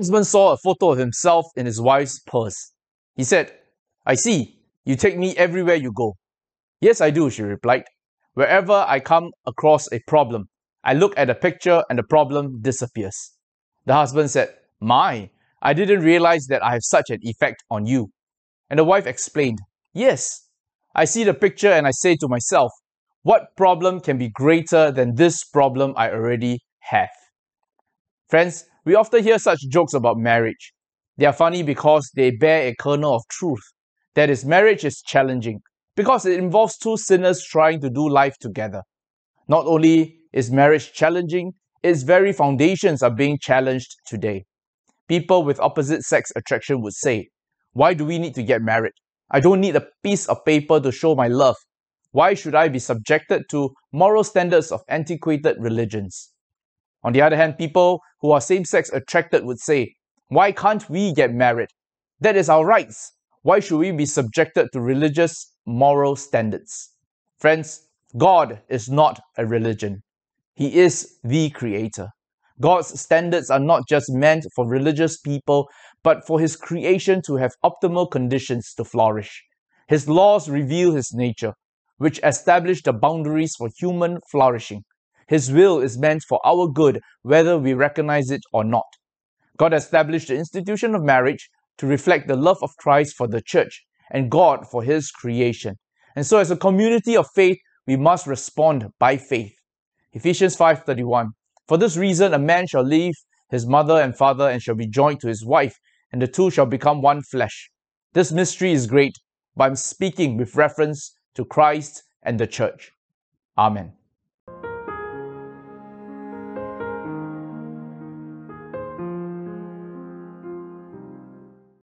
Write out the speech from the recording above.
husband saw a photo of himself in his wife's purse. He said, I see, you take me everywhere you go. Yes, I do, she replied. Wherever I come across a problem, I look at a picture and the problem disappears. The husband said, My, I didn't realize that I have such an effect on you. And the wife explained, Yes, I see the picture and I say to myself, What problem can be greater than this problem I already have? Friends, we often hear such jokes about marriage. They are funny because they bear a kernel of truth. That is, marriage is challenging because it involves two sinners trying to do life together. Not only is marriage challenging, its very foundations are being challenged today. People with opposite sex attraction would say, Why do we need to get married? I don't need a piece of paper to show my love. Why should I be subjected to moral standards of antiquated religions? On the other hand, people who are same sex attracted would say, Why can't we get married? That is our rights. Why should we be subjected to religious moral standards? Friends, God is not a religion. He is the creator. God's standards are not just meant for religious people, but for His creation to have optimal conditions to flourish. His laws reveal His nature, which establish the boundaries for human flourishing. His will is meant for our good, whether we recognize it or not. God established the institution of marriage to reflect the love of Christ for the church and God for his creation. And so as a community of faith, we must respond by faith. Ephesians 5:31 For this reason a man shall leave his mother and father and shall be joined to his wife and the two shall become one flesh. This mystery is great, but I'm speaking with reference to Christ and the church. Amen.